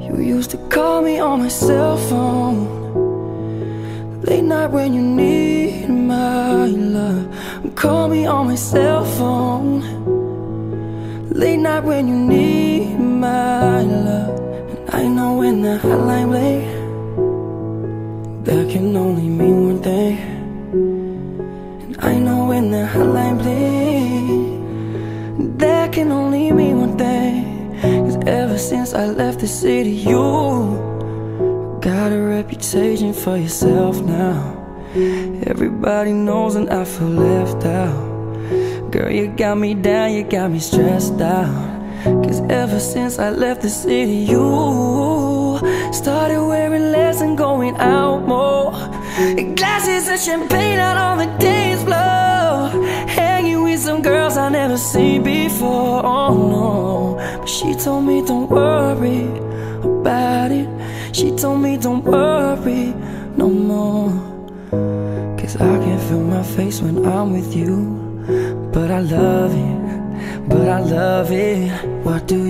You used to call me on my cell phone. Late night when you need my love Call me on my cell phone. Late night when you need my love And I know when the hotline bling That can only mean one thing. And I know when the hotline bling That can only mean ever since I left the city you Got a reputation for yourself now. Everybody knows and I feel left out. Girl, you got me down, you got me stressed out. Cause ever since I left the city You started wearing less and going out more. Glasses and champagne out on the dance floor I never seen before, oh no. But she told me don't worry about it. She told me don't worry no more. Cause I can feel my face when I'm with you. But I love it, but I love it. What do